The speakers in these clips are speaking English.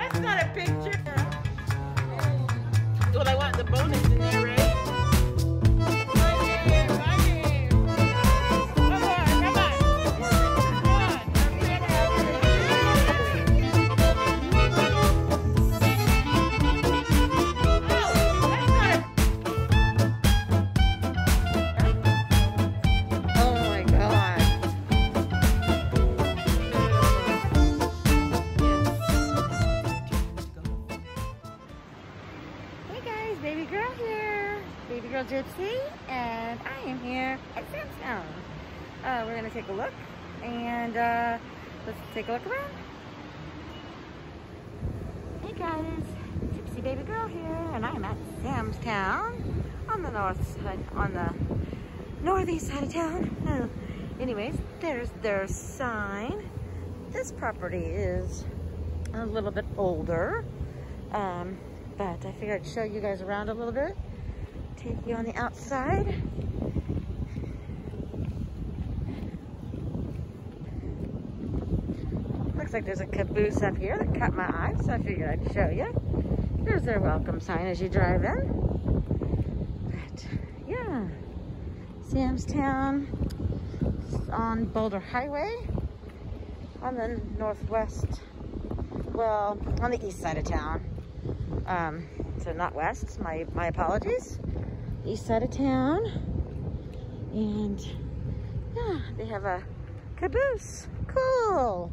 That's not a picture. Well, I want the bonus in there, right? Here at Sam's Town. Uh, we're gonna take a look, and uh, let's take a look around. Hey guys, Gypsy baby girl here, and I'm at Sam's Town on the north side, on the northeast side of town. Oh, anyways, there's their sign. This property is a little bit older. Um, but I figured I'd show you guys around a little bit. Take you on the outside. Looks like there's a caboose up here that caught my eye, so I figured I'd show you. There's their welcome sign as you drive in. But yeah, Sam's Samstown on Boulder Highway on the northwest, well, on the east side of town. Um, so not west, my, my apologies. East side of town. And yeah, they have a caboose. Cool.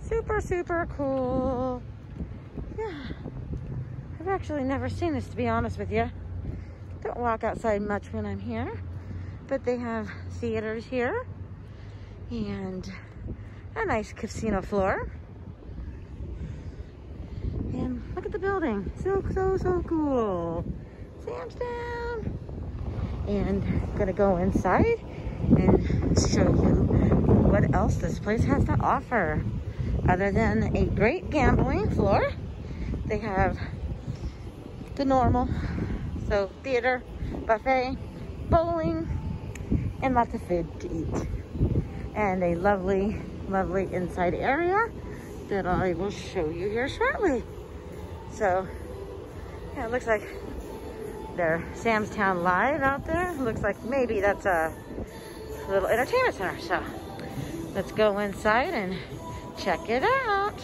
Super, super cool. Yeah. I've actually never seen this to be honest with you. Don't walk outside much when I'm here. But they have theaters here. And a nice casino floor. And look at the building. So, so, so cool. Sam's Town. And gonna go inside and show you what else this place has to offer. Other than a great gambling floor, they have the normal. So theater, buffet, bowling, and lots of food to eat. And a lovely, lovely inside area that I will show you here shortly. So, yeah, it looks like they're Sam's Town Live out there. Looks like maybe that's a little entertainment center. So, let's go inside and check it out.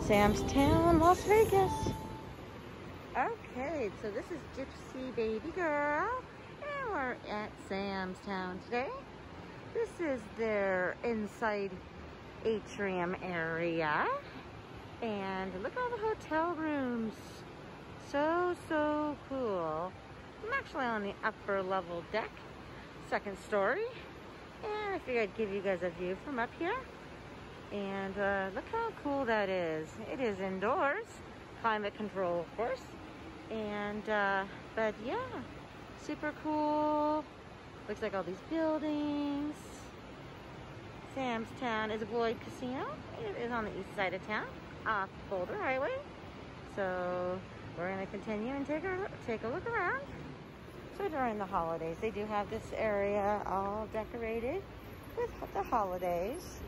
Sam's Town, Las Vegas. Okay, so this is Gypsy Baby Girl, and we're at Sam's Town today. This is their inside atrium area. And look at all the hotel rooms. So, so cool. I'm actually on the upper level deck, second story. And I figured I'd give you guys a view from up here. And uh, look how cool that is. It is indoors, climate control, of course. And, uh, but yeah, super cool. Looks like all these buildings. Sam's Town is a Boyd Casino. It is on the east side of town, off Boulder Highway. So we're gonna continue and take a take a look around. So during the holidays, they do have this area all decorated with the holidays.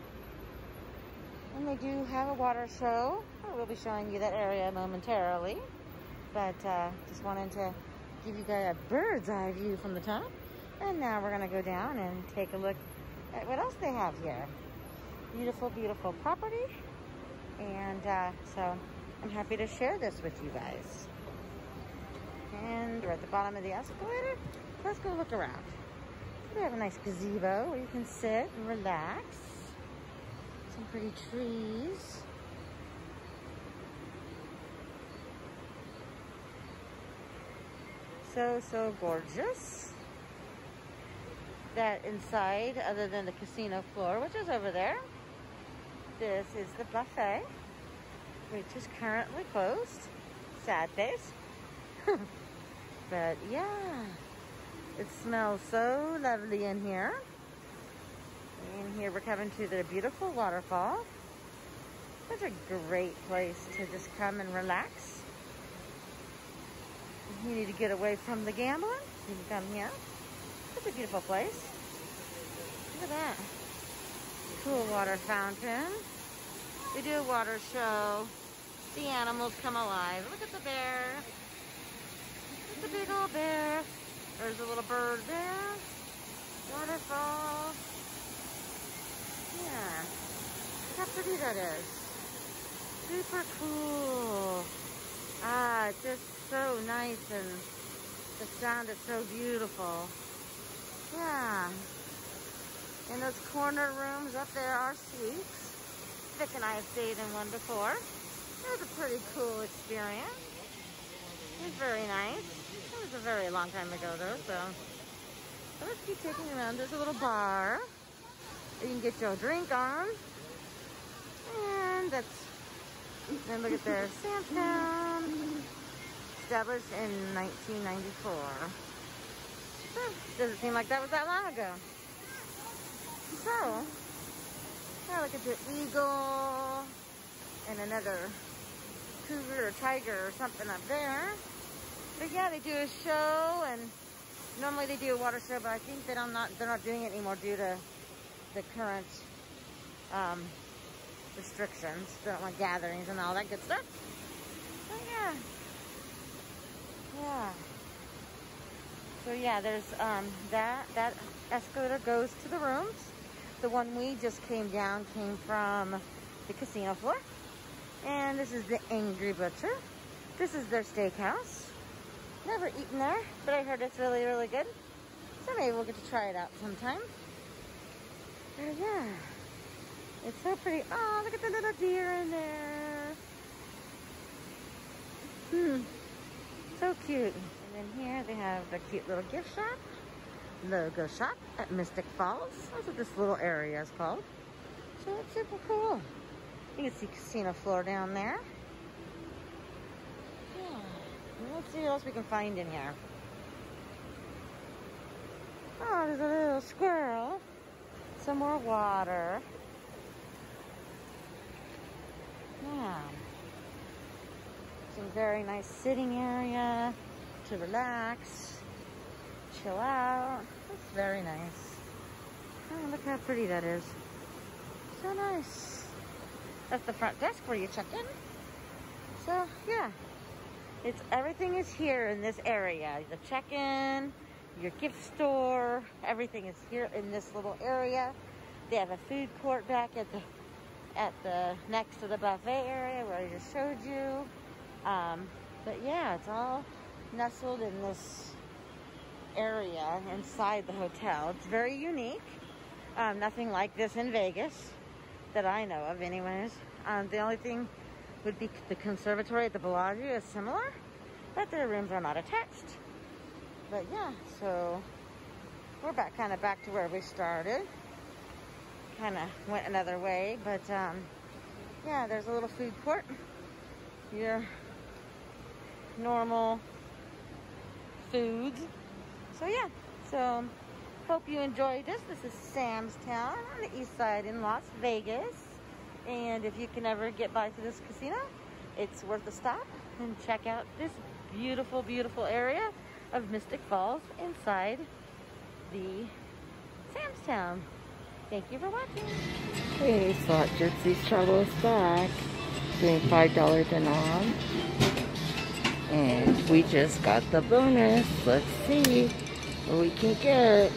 And they do have a water show. I will be showing you that area momentarily. But uh, just wanted to give you guys a bird's eye view from the top. And now we're gonna go down and take a look at what else they have here. Beautiful, beautiful property. And uh, so I'm happy to share this with you guys. And we're at the bottom of the escalator. Let's go look around. We have a nice gazebo where you can sit and relax. Some pretty trees. So, so gorgeous. That inside, other than the casino floor, which is over there, this is the buffet, which is currently closed. Sad face. but yeah, it smells so lovely in here. And here we're coming to the beautiful waterfall. Such a great place to just come and relax. You need to get away from the gambling, you can come here. It's a beautiful place. Look at that. Cool water fountain. They do a water show. The animals come alive. Look at the bear. It's a big old bear. There's a little bird there. Waterfall. Yeah. Look how pretty that is. Super cool. Ah, it's just so nice and the sound is so beautiful. Yeah. And those corner rooms up there are suites. Vic and I have stayed in one before. It was a pretty cool experience. It was very nice. It was a very long time ago though, so. so let's keep taking you around. There's a little bar. You can get your drink on. And that's, then look at there, Sam's Town. Established in 1994. So, doesn't seem like that was that long ago. So, yeah, look at the eagle and another cougar or tiger or something up there. But yeah, they do a show and normally they do a water show, but I think that I'm not they're not doing it anymore due to the current um, restrictions. They don't want gatherings and all that good stuff. But yeah. Yeah. So yeah, there's um, that that escalator goes to the rooms. The one we just came down came from the casino floor. And this is the Angry Butcher. This is their steakhouse. Never eaten there, but I heard it's really, really good. So maybe we'll get to try it out sometime. But yeah, it's so pretty. Oh, look at the little deer in there. Hmm, so cute. And then here they have the cute little gift shop, logo shop at Mystic Falls. That's what this little area is called. So it's super cool. You can see casino floor down there. Yeah. Let's see what else we can find in here. Oh, there's a little squirrel. Some more water. Yeah. Some very nice sitting area to relax, chill out. It's very nice. Oh, look how pretty that is. So nice. That's the front desk where you check in. So yeah, it's everything is here in this area. The check-in, your gift store, everything is here in this little area. They have a food court back at the at the next to the buffet area where I just showed you. Um, but yeah, it's all nestled in this area inside the hotel. It's very unique. Um, nothing like this in Vegas that I know of, anyways. Um, the only thing would be the conservatory at the Bellagio is similar, but their rooms are not attached. But yeah, so we're back kind of back to where we started. Kind of went another way, but um, yeah, there's a little food court. Your normal foods. So yeah, so hope you enjoyed this. This is Sam's Town on the east side in Las Vegas. And if you can ever get by to this casino, it's worth a stop and check out this beautiful, beautiful area of Mystic Falls inside the Sam's Town. Thank you for watching. Hey, Slot Gypsies Travel is back. Doing $5 and on. And we just got the bonus. Let's see we can get.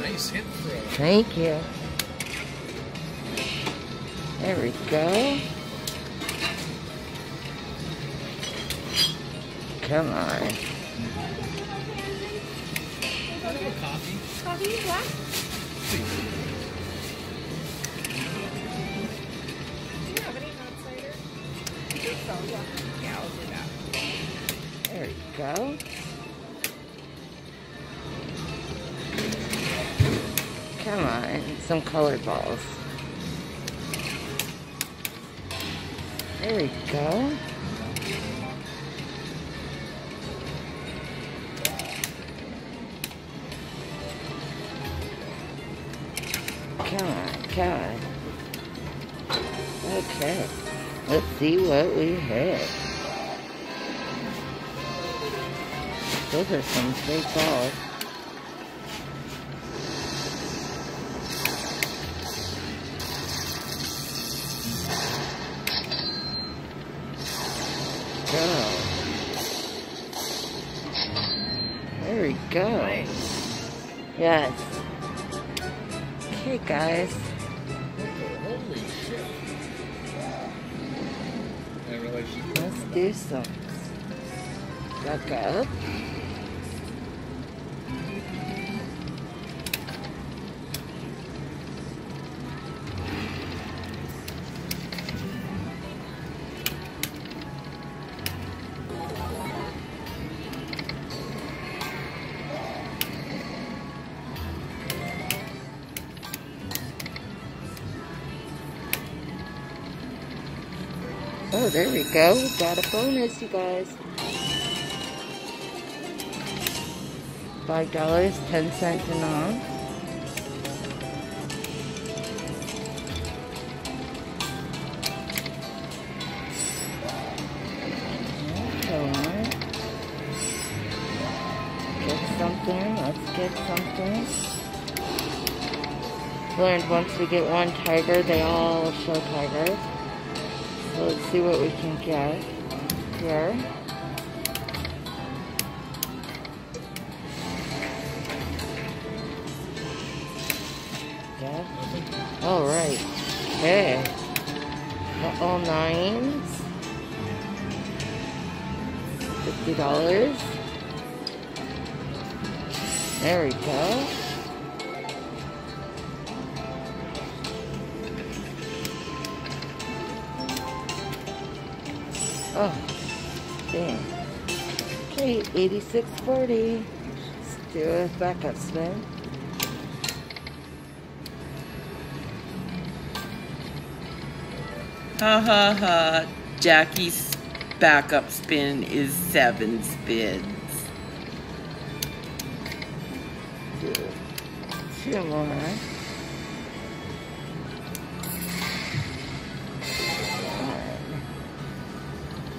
Nice hit throw. Thank you. There we go. Come on. Coffee. Coffee, black? Go. Come on, some colored balls. There we go. Come on, come on. Okay, let's see what we hit. Those are some big balls. Go. There we go. Yes. Okay, guys. Let's do some back up. Oh, there we go. Got a bonus, you guys. Five dollars, ten cent denom. Go on. Get something. Let's get something. Learned once we get one tiger, they all show tigers. So let's see what we can get here. All right. Okay. Got all nines. Fifty dollars. There we go. Oh, damn. Okay, 8640. Let's do a backup spin. Ha ha ha. Jackie's backup spin is seven spins. Two more.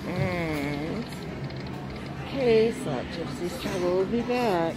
And okay, so Gypsies Travel will be back.